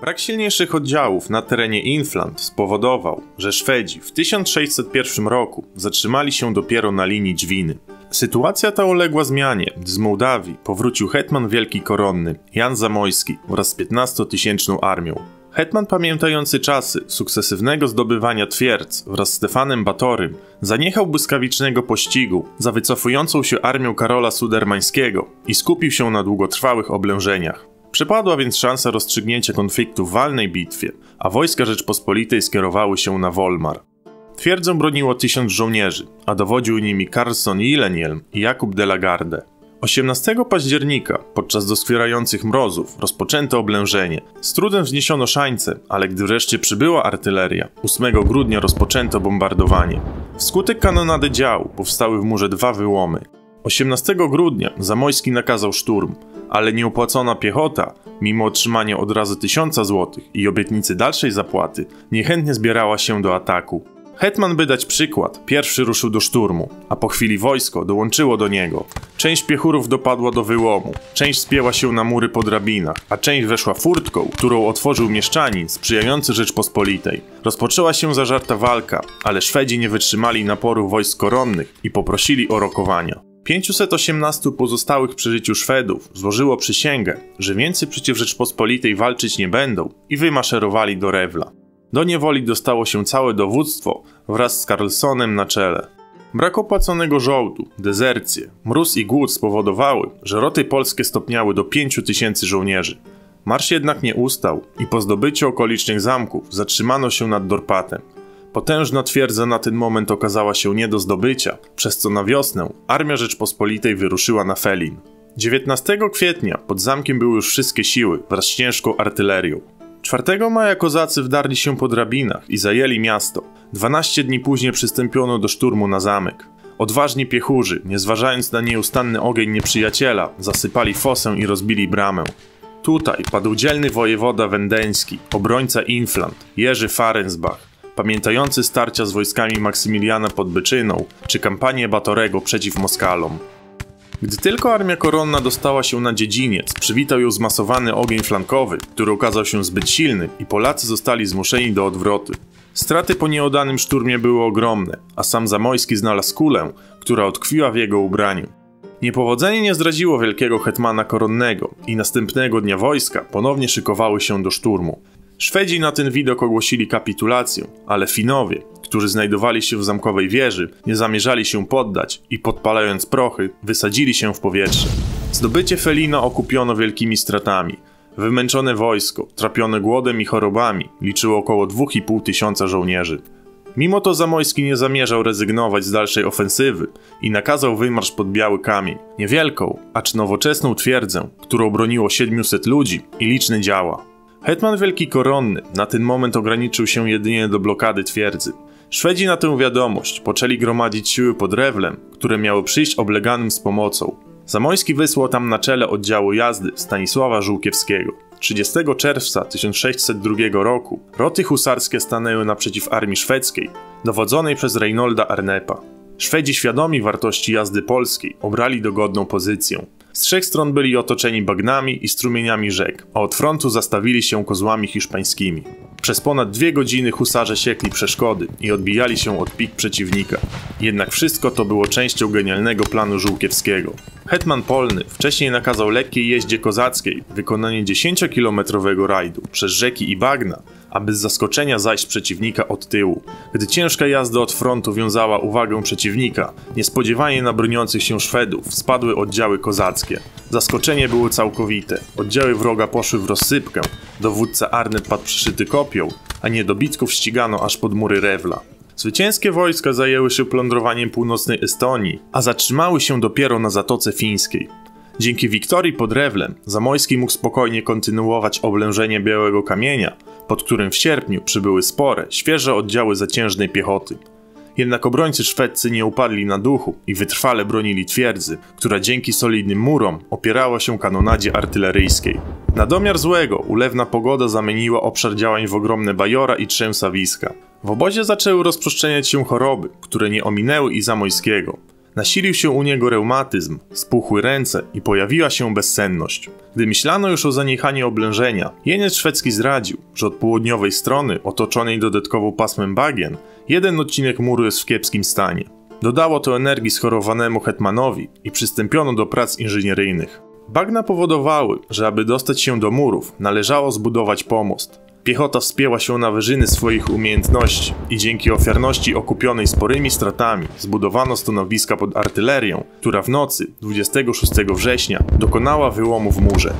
Brak silniejszych oddziałów na terenie Inflant spowodował, że Szwedzi w 1601 roku zatrzymali się dopiero na linii Dźwiny. Sytuacja ta uległa zmianie, gdy z Mołdawii powrócił hetman wielki koronny Jan Zamojski wraz z 15-tysięczną armią. Hetman pamiętający czasy sukcesywnego zdobywania twierdz wraz z Stefanem Batorym zaniechał błyskawicznego pościgu za wycofującą się armią Karola Sudermańskiego i skupił się na długotrwałych oblężeniach. Przypadła więc szansa rozstrzygnięcia konfliktu w walnej bitwie, a wojska Rzeczpospolitej skierowały się na Wolmar. Twierdzę broniło tysiąc żołnierzy, a dowodził nimi Carlson Ilenielm i Jakub de la Garde. 18 października, podczas doskwierających mrozów, rozpoczęto oblężenie. Z trudem wzniesiono szańce, ale gdy wreszcie przybyła artyleria, 8 grudnia rozpoczęto bombardowanie. Wskutek kanonady dział powstały w murze dwa wyłomy. 18 grudnia Zamojski nakazał szturm, ale nieopłacona piechota, mimo otrzymania od razu tysiąca złotych i obietnicy dalszej zapłaty, niechętnie zbierała się do ataku. Hetman, by dać przykład, pierwszy ruszył do szturmu, a po chwili wojsko dołączyło do niego. Część piechurów dopadła do wyłomu, część spięła się na mury po drabinach, a część weszła furtką, którą otworzył mieszczanin sprzyjający Rzeczpospolitej. Rozpoczęła się zażarta walka, ale Szwedzi nie wytrzymali naporu wojsk koronnych i poprosili o rokowania. 518 pozostałych przy życiu Szwedów złożyło przysięgę, że więcej przeciw Rzeczpospolitej walczyć nie będą i wymaszerowali do Rewla. Do niewoli dostało się całe dowództwo wraz z Carlsonem na czele. Brak opłaconego żołdu, dezercje, mróz i głód spowodowały, że roty polskie stopniały do 5 tysięcy żołnierzy. Marsz jednak nie ustał i po zdobyciu okolicznych zamków zatrzymano się nad Dorpatem. Potężna twierdza na ten moment okazała się nie do zdobycia, przez co na wiosnę Armia Rzeczpospolitej wyruszyła na Felin. 19 kwietnia pod zamkiem były już wszystkie siły wraz z ciężką artylerią. 4 maja kozacy wdarli się po drabinach i zajęli miasto. 12 dni później przystąpiono do szturmu na zamek. Odważni piechurzy, nie zważając na nieustanny ogień nieprzyjaciela, zasypali fosę i rozbili bramę. Tutaj padł dzielny wojewoda wendeński, obrońca Inflant, Jerzy Farensbach, pamiętający starcia z wojskami Maksymiliana pod Byczyną, czy kampanię Batorego przeciw Moskalom. Gdy tylko armia koronna dostała się na dziedziniec, przywitał ją zmasowany ogień flankowy, który okazał się zbyt silny i Polacy zostali zmuszeni do odwrotu. Straty po nieodanym szturmie były ogromne, a sam Zamojski znalazł kulę, która utkwiła w jego ubraniu. Niepowodzenie nie zdradziło wielkiego hetmana koronnego i następnego dnia wojska ponownie szykowały się do szturmu. Szwedzi na ten widok ogłosili kapitulację, ale Finowie, którzy znajdowali się w zamkowej wieży, nie zamierzali się poddać i podpalając prochy, wysadzili się w powietrze. Zdobycie Felina okupiono wielkimi stratami. Wymęczone wojsko, trapione głodem i chorobami, liczyło około 2,5 tysiąca żołnierzy. Mimo to Zamojski nie zamierzał rezygnować z dalszej ofensywy i nakazał wymarsz pod Biały Kamień, niewielką, acz nowoczesną twierdzę, którą broniło 700 ludzi i liczne działa. Hetman Wielki Koronny na ten moment ograniczył się jedynie do blokady twierdzy. Szwedzi na tę wiadomość poczęli gromadzić siły pod Rewlem, które miały przyjść obleganym z pomocą. Zamojski wysłał tam na czele oddziału jazdy Stanisława Żółkiewskiego. 30 czerwca 1602 roku roty husarskie stanęły naprzeciw armii szwedzkiej, dowodzonej przez Reinolda Arnepa. Szwedzi świadomi wartości jazdy polskiej obrali dogodną pozycję. Z trzech stron byli otoczeni bagnami i strumieniami rzek, a od frontu zastawili się kozłami hiszpańskimi. Przez ponad dwie godziny husarze siekli przeszkody i odbijali się od pik przeciwnika. Jednak wszystko to było częścią genialnego planu Żółkiewskiego. Hetman Polny wcześniej nakazał lekkiej jeździe kozackiej wykonanie 10-kilometrowego rajdu przez rzeki i bagna, aby z zaskoczenia zajść przeciwnika od tyłu. Gdy ciężka jazda od frontu wiązała uwagę przeciwnika, niespodziewanie na broniących się Szwedów spadły oddziały kozackie. Zaskoczenie było całkowite. Oddziały wroga poszły w rozsypkę. Dowódca Arnet padł przyszyty kopią, a niedobitków ścigano aż pod mury Rewla. Zwycięskie wojska zajęły się plądrowaniem północnej Estonii, a zatrzymały się dopiero na Zatoce Fińskiej. Dzięki wiktorii pod Rewlem Zamojski mógł spokojnie kontynuować oblężenie Białego Kamienia, pod którym w sierpniu przybyły spore, świeże oddziały zaciężnej piechoty. Jednak obrońcy szwedzcy nie upadli na duchu i wytrwale bronili twierdzy, która dzięki solidnym murom opierała się kanonadzie artyleryjskiej. Na domiar złego ulewna pogoda zamieniła obszar działań w ogromne bajora i trzęsawiska. W obozie zaczęły rozprzestrzeniać się choroby, które nie ominęły i Zamojskiego. Nasilił się u niego reumatyzm, spuchły ręce i pojawiła się bezsenność. Gdy myślano już o zaniechaniu oblężenia, jeniec szwedzki zdradził, że od południowej strony, otoczonej dodatkowo pasmem bagien, jeden odcinek muru jest w kiepskim stanie. Dodało to energii schorowanemu hetmanowi i przystąpiono do prac inżynieryjnych. Bagna powodowały, że aby dostać się do murów, należało zbudować pomost. Piechota wspięła się na wyżyny swoich umiejętności i dzięki ofiarności okupionej sporymi stratami zbudowano stanowiska pod artylerią, która w nocy 26 września dokonała wyłomu w murze.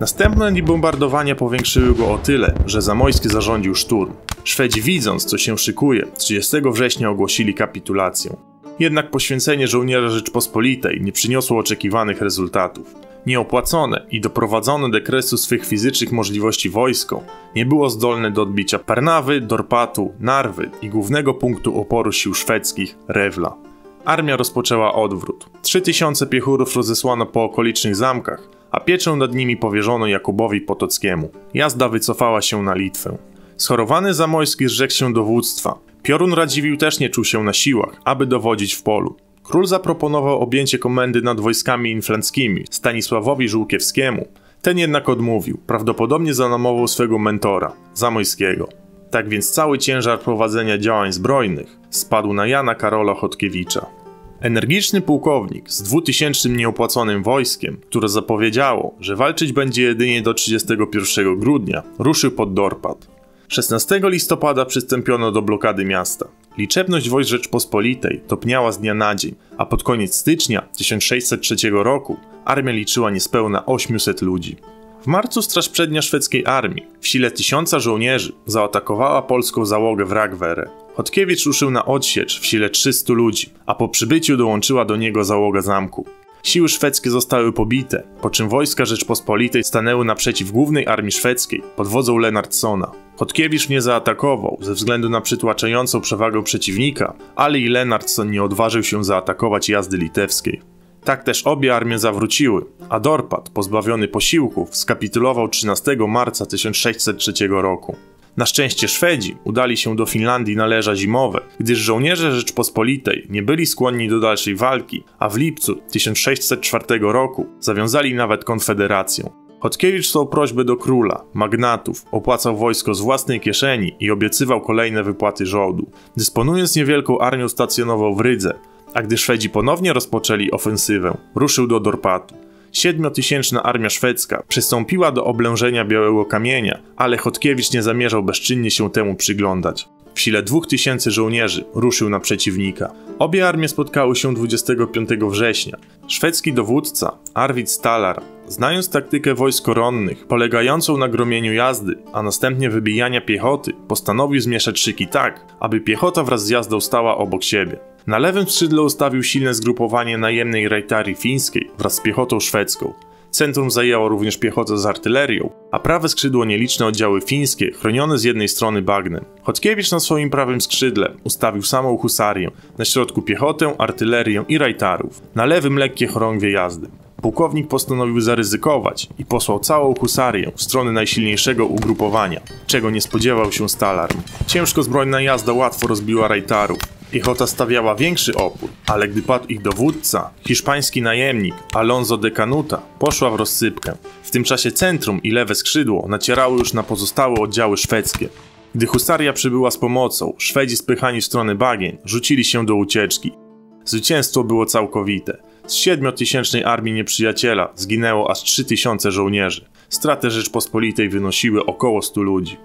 Następne dni bombardowania powiększyły go o tyle, że Zamojski zarządził szturm. Szwedzi widząc, co się szykuje, 30 września ogłosili kapitulację. Jednak poświęcenie żołnierza Rzeczpospolitej nie przyniosło oczekiwanych rezultatów. Nieopłacone i doprowadzone do kresu swych fizycznych możliwości wojsko nie było zdolne do odbicia Parnawy, Dorpatu, Narwy i głównego punktu oporu sił szwedzkich Rewla. Armia rozpoczęła odwrót. 3000 piechurów rozesłano po okolicznych zamkach, a pieczę nad nimi powierzono Jakubowi Potockiemu. Jazda wycofała się na Litwę. Schorowany Zamojski zrzekł się dowództwa. Piorun Radziwił też nie czuł się na siłach, aby dowodzić w polu. Król zaproponował objęcie komendy nad wojskami inflanckimi Stanisławowi Żółkiewskiemu. Ten jednak odmówił, prawdopodobnie za namową swego mentora, Zamojskiego. Tak więc cały ciężar prowadzenia działań zbrojnych spadł na Jana Karola Chodkiewicza. Energiczny pułkownik z dwutysięcznym nieopłaconym wojskiem, które zapowiedziało, że walczyć będzie jedynie do 31 grudnia, ruszył pod Dorpat. 16 listopada przystąpiono do blokady miasta. Liczebność wojsk Rzeczpospolitej topniała z dnia na dzień, a pod koniec stycznia 1603 roku armia liczyła niespełna 800 ludzi. W marcu Straż Przednia szwedzkiej armii w sile tysiąca żołnierzy zaatakowała polską załogę w Ragwere. Chodkiewicz ruszył na odsiecz w sile 300 ludzi, a po przybyciu dołączyła do niego załoga zamku. Siły szwedzkie zostały pobite, po czym wojska Rzeczpospolitej stanęły naprzeciw głównej armii szwedzkiej pod wodzą Lenardsona. Chodkiewicz nie zaatakował ze względu na przytłaczającą przewagę przeciwnika, ale i Lenardson nie odważył się zaatakować jazdy litewskiej. Tak też obie armie zawróciły, a Dorpat, pozbawiony posiłków, skapitulował 13 marca 1603 roku. Na szczęście Szwedzi udali się do Finlandii na leża zimowe, gdyż żołnierze Rzeczpospolitej nie byli skłonni do dalszej walki, a w lipcu 1604 roku zawiązali nawet konfederację. Chodkiewicz stał prośby do króla, magnatów, opłacał wojsko z własnej kieszeni i obiecywał kolejne wypłaty żołdu. Dysponując niewielką armią stacjonował w Rydze, a gdy Szwedzi ponownie rozpoczęli ofensywę, ruszył do Dorpatu. Siedmiotysięczna armia szwedzka przystąpiła do oblężenia Białego Kamienia, ale Chodkiewicz nie zamierzał bezczynnie się temu przyglądać. W sile dwóch tysięcy żołnierzy ruszył na przeciwnika. Obie armie spotkały się 25 września. Szwedzki dowódca, Arvid Stalar, znając taktykę wojsk koronnych, polegającą na gromieniu jazdy, a następnie wybijania piechoty, postanowił zmieszać szyki tak, aby piechota wraz z jazdą stała obok siebie. Na lewym skrzydle ustawił silne zgrupowanie najemnej rajtarii fińskiej wraz z piechotą szwedzką. Centrum zajęło również piechotę z artylerią, a prawe skrzydło nieliczne oddziały fińskie, chronione z jednej strony bagnem. Chodkiewicz na swoim prawym skrzydle ustawił samą husarię, na środku piechotę, artylerię i rajtarów, na lewym lekkie chorągwie jazdy. Pułkownik postanowił zaryzykować i posłał całą husarię w stronę najsilniejszego ugrupowania, czego nie spodziewał się Stalarm. Ciężko zbrojna jazda łatwo rozbiła rajtarów, Piechota stawiała większy opór, ale gdy padł ich dowódca, hiszpański najemnik Alonso de Canuta, poszła w rozsypkę. W tym czasie centrum i lewe skrzydło nacierały już na pozostałe oddziały szwedzkie. Gdy husaria przybyła z pomocą, Szwedzi spychani w stronę bagien rzucili się do ucieczki. Zwycięstwo było całkowite. Z siedmiotysięcznej armii nieprzyjaciela zginęło aż 3000 żołnierzy. Straty Rzeczpospolitej wynosiły około 100 ludzi.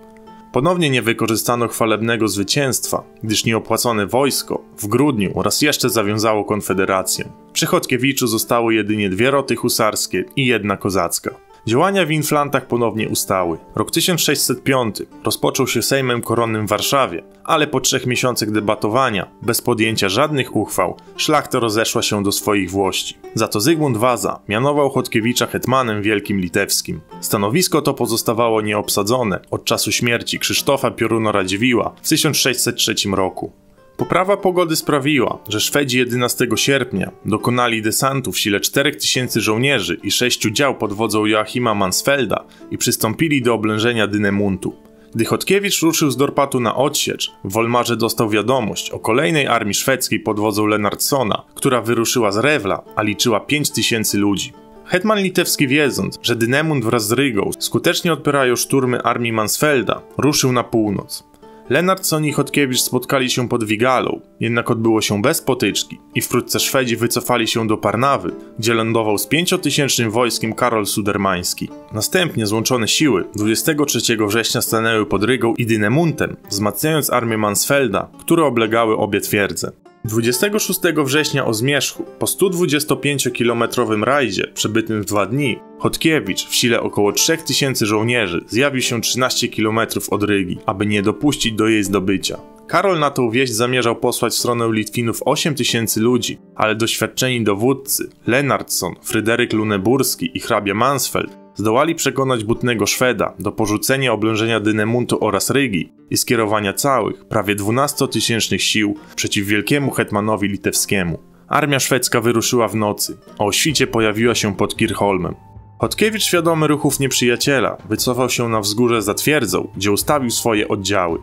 Ponownie nie wykorzystano chwalebnego zwycięstwa, gdyż nieopłacone wojsko w grudniu raz jeszcze zawiązało konfederację. Przy Chodkiewiczu zostały jedynie dwie roty husarskie i jedna kozacka. Działania w Inflantach ponownie ustały. Rok 1605 rozpoczął się Sejmem Koronnym w Warszawie, ale po trzech miesiącach debatowania, bez podjęcia żadnych uchwał, szlachta rozeszła się do swoich włości. Za to Zygmunt Waza mianował Chodkiewicza hetmanem wielkim litewskim. Stanowisko to pozostawało nieobsadzone od czasu śmierci Krzysztofa Pioruno Radziwiła w 1603 roku. Poprawa pogody sprawiła, że Szwedzi 11 sierpnia dokonali desantu w sile 4000 żołnierzy i 6 dział pod wodzą Joachima Mansfelda i przystąpili do oblężenia Dynemuntu. Gdy Chodkiewicz ruszył z Dorpatu na odsiecz, w Wolmarze dostał wiadomość o kolejnej armii szwedzkiej pod wodzą Lennartsona, która wyruszyła z Rewla, a liczyła 5 tysięcy ludzi. Hetman litewski wiedząc, że Dynemund wraz z Rygą skutecznie odpierają szturmy armii Mansfelda, ruszył na północ. Lenartson i Chodkiewicz spotkali się pod Wigalą, jednak odbyło się bez potyczki i wkrótce Szwedzi wycofali się do Parnawy, gdzie lądował z pięciotysięcznym wojskiem Karol Sudermański. Następnie złączone siły 23 września stanęły pod Rygą i Dynemuntem, wzmacniając armię Mansfelda, które oblegały obie twierdze. 26 września o zmierzchu, po 125-kilometrowym rajdzie przebytym w dwa dni, Chodkiewicz w sile około 3000 żołnierzy zjawił się 13 km od Rygi, aby nie dopuścić do jej zdobycia. Karol na tą wieść zamierzał posłać w stronę Litwinów 8 tysięcy ludzi, ale doświadczeni dowódcy Lennartson, Fryderyk Luneburski i hrabia Mansfeld zdołali przekonać butnego Szweda do porzucenia oblężenia Dynemuntu oraz Rygi i skierowania całych, prawie 12-tysięcznych sił przeciw wielkiemu hetmanowi litewskiemu. Armia szwedzka wyruszyła w nocy, a o świcie pojawiła się pod Kirchholmem. Chodkiewicz, świadomy ruchów nieprzyjaciela, wycofał się na wzgórze za twierdzą, gdzie ustawił swoje oddziały.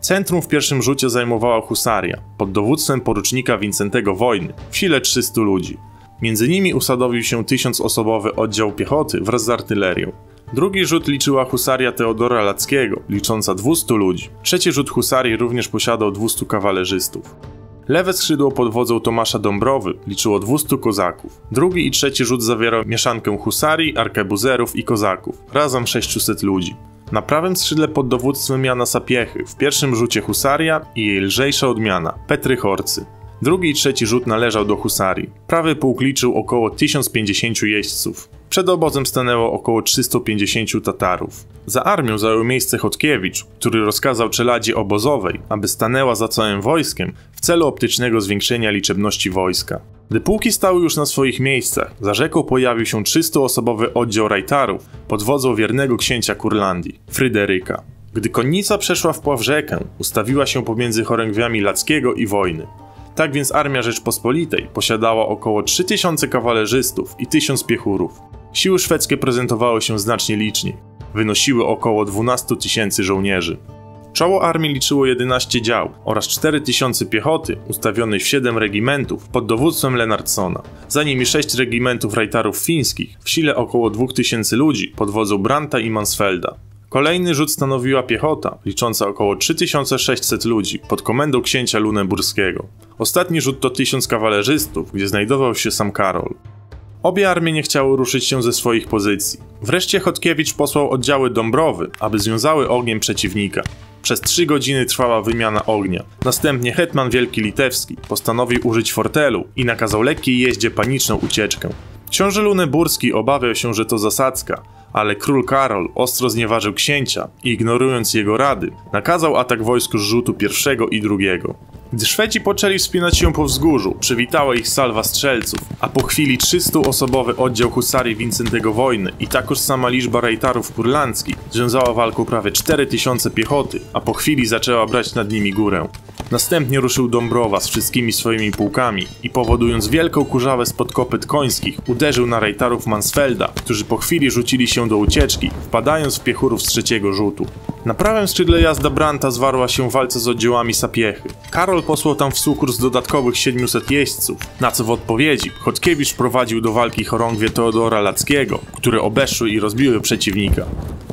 Centrum w pierwszym rzucie zajmowała husaria, pod dowództwem porucznika Wincentego Wojny, w sile 300 ludzi. Między nimi usadowił się tysiącosobowy oddział piechoty wraz z artylerią. Drugi rzut liczyła husaria Teodora Lackiego, licząca 200 ludzi. Trzeci rzut husarii również posiadał 200 kawalerzystów. Lewe skrzydło pod wodzą Tomasza Dąbrowy liczyło 200 kozaków. Drugi i trzeci rzut zawierał mieszankę husarii, arkebuzerów i kozaków, razem 600 ludzi. Na prawym skrzydle pod dowództwem Jana Sapiechy w pierwszym rzucie husaria i jej lżejsza odmiana, Petry Horcy. Drugi i trzeci rzut należał do husarii. Prawy pułk liczył około 1050 jeźdźców. Przed obozem stanęło około 350 Tatarów. Za armią zajął miejsce Chodkiewicz, który rozkazał czeladzie obozowej, aby stanęła za całym wojskiem w celu optycznego zwiększenia liczebności wojska. Gdy pułki stały już na swoich miejscach, za rzeką pojawił się 300-osobowy oddział rajtarów pod wodzą wiernego księcia Kurlandii, Fryderyka. Gdy konnica przeszła w pław rzekę, ustawiła się pomiędzy chorągwiami Lackiego i wojny. Tak więc Armia Rzeczpospolitej posiadała około 3000 kawalerzystów i 1000 piechurów. Siły szwedzkie prezentowały się znacznie liczniej. Wynosiły około 12 tysięcy żołnierzy. Czoło armii liczyło 11 dział oraz 4000 piechoty ustawionej w 7 regimentów pod dowództwem Lennartsona, za nimi 6 regimentów rajtarów fińskich w sile około 2000 ludzi pod wodzą Branta i Mansfelda. Kolejny rzut stanowiła piechota, licząca około 3600 ludzi, pod komendą księcia Luneburskiego. Ostatni rzut to 1000 kawalerzystów, gdzie znajdował się sam Karol. Obie armie nie chciały ruszyć się ze swoich pozycji. Wreszcie Chodkiewicz posłał oddziały Dąbrowy, aby związały ogniem przeciwnika. Przez trzy godziny trwała wymiana ognia. Następnie hetman Wielki Litewski postanowił użyć fortelu i nakazał lekkiej jeździe paniczną ucieczkę. Książę Luneburski obawiał się, że to zasadzka, ale król Karol ostro znieważył księcia i ignorując jego rady, nakazał atak wojsku rzutu pierwszego i drugiego. Gdy Szwedzi poczęli wspinać się po wzgórzu, przywitała ich salwa strzelców, a po chwili 300-osobowy oddział husarii Wincentego Wojny i takoż sama liczba rejtarów kurlandzkich związała walką prawie 4000 piechoty, a po chwili zaczęła brać nad nimi górę. Następnie ruszył Dąbrowa z wszystkimi swoimi pułkami i powodując wielką kurzawę spod kopyt końskich, uderzył na rejtarów Mansfelda, którzy po chwili rzucili się do ucieczki, wpadając w piechurów z trzeciego rzutu. Na prawym skrzydle jazda Branta zwarła się w walce z oddziałami Sapiechy. Karol posłał tam w sukurs dodatkowych 700 jeźdźców, na co w odpowiedzi Chodkiewicz prowadził do walki chorągwie Teodora Lackiego, które obeszły i rozbiły przeciwnika.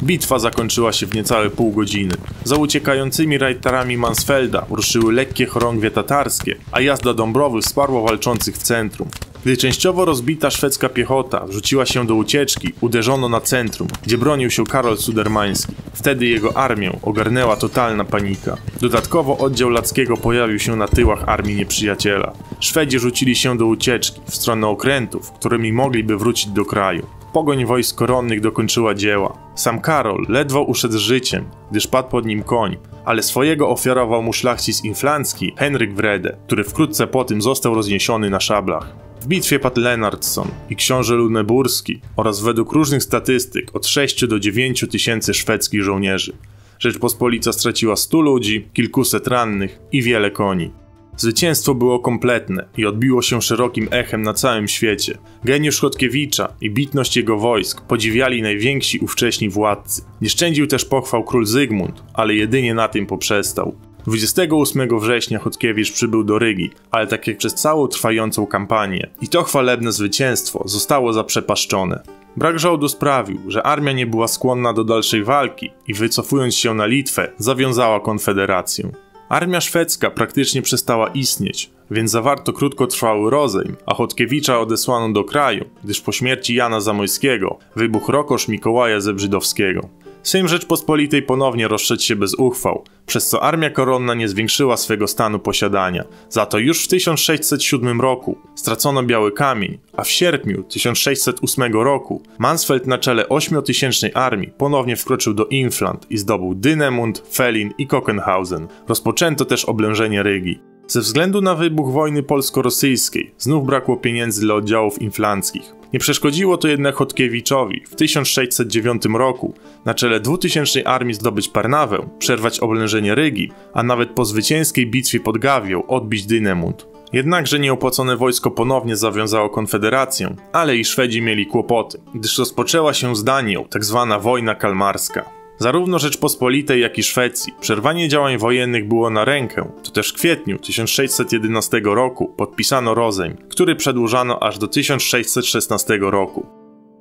Bitwa zakończyła się w niecałe pół godziny. Za uciekającymi rajtarami Mansfelda ruszyły lekkie chorągwie tatarskie, a jazda Dąbrowy wsparła walczących w centrum. Gdy częściowo rozbita szwedzka piechota wrzuciła się do ucieczki, uderzono na centrum, gdzie bronił się Karol Sudermański. Wtedy jego armię ogarnęła totalna panika. Dodatkowo oddział Lackiego pojawił się na tyłach armii nieprzyjaciela. Szwedzi rzucili się do ucieczki w stronę okrętów, którymi mogliby wrócić do kraju. Pogoń wojsk koronnych dokończyła dzieła. Sam Karol ledwo uszedł z życiem, gdyż padł pod nim koń, ale swojego ofiarował mu szlachcic inflancki Henryk Wrede, który wkrótce po tym został rozniesiony na szablach. W bitwie padł Lennartson i książę Luneburski oraz według różnych statystyk od 6 do 9 tysięcy szwedzkich żołnierzy. Rzeczpospolita straciła 100 ludzi, kilkuset rannych i wiele koni. Zwycięstwo było kompletne i odbiło się szerokim echem na całym świecie. Geniusz Chodkiewicza i bitność jego wojsk podziwiali najwięksi ówcześni władcy. Nie szczędził też pochwał król Zygmunt, ale jedynie na tym poprzestał. 28 września Chodkiewicz przybył do Rygi, ale tak jak przez całą trwającą kampanię. I to chwalebne zwycięstwo zostało zaprzepaszczone. Brak żołdu sprawił, że armia nie była skłonna do dalszej walki i wycofując się na Litwę, zawiązała konfederację. Armia szwedzka praktycznie przestała istnieć, więc zawarto krótkotrwały rozejm, a Chodkiewicza odesłano do kraju, gdyż po śmierci Jana Zamojskiego wybuchł rokosz Mikołaja Zebrzydowskiego. Sejm Rzeczpospolitej ponownie rozszedł się bez uchwał, przez co armia koronna nie zwiększyła swego stanu posiadania. Za to już w 1607 roku stracono Biały Kamień, a w sierpniu 1608 roku Mansfeld na czele 8-tysięcznej armii ponownie wkroczył do Infland i zdobył Dynemund, Felin i Kockenhausen. Rozpoczęto też oblężenie Rygi. Ze względu na wybuch wojny polsko-rosyjskiej znów brakło pieniędzy dla oddziałów inflanckich. Nie przeszkodziło to jednak Chodkiewiczowi w 1609 roku na czele 2000 armii zdobyć Parnawę, przerwać oblężenie Rygi, a nawet po zwycięskiej bitwie pod Gawią odbić Dynemund. Jednakże nieopłacone wojsko ponownie zawiązało konfederację, ale i Szwedzi mieli kłopoty, gdyż rozpoczęła się z Danią tzw. Tak wojna kalmarska. Zarówno Rzeczpospolitej, jak i Szwecji przerwanie działań wojennych było na rękę, to też w kwietniu 1611 roku podpisano rozejm, który przedłużano aż do 1616 roku.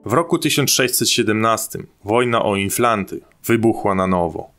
W roku 1617 wojna o Inflanty wybuchła na nowo.